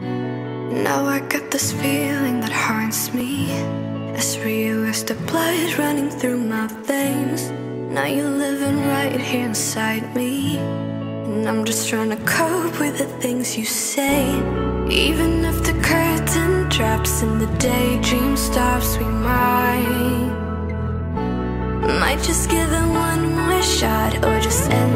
Now I got this feeling that haunts me. As real as the blood running through my veins. Now you're living right here inside me. And I'm just trying to cope with the things you say. Even if the curtain drops and the daydream stops We might. Might just give it one more shot Or just end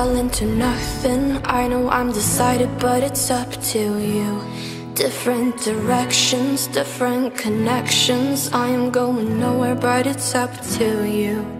fall into nothing. I know I'm decided, but it's up to you. Different directions, different connections. I am going nowhere, but it's up to you.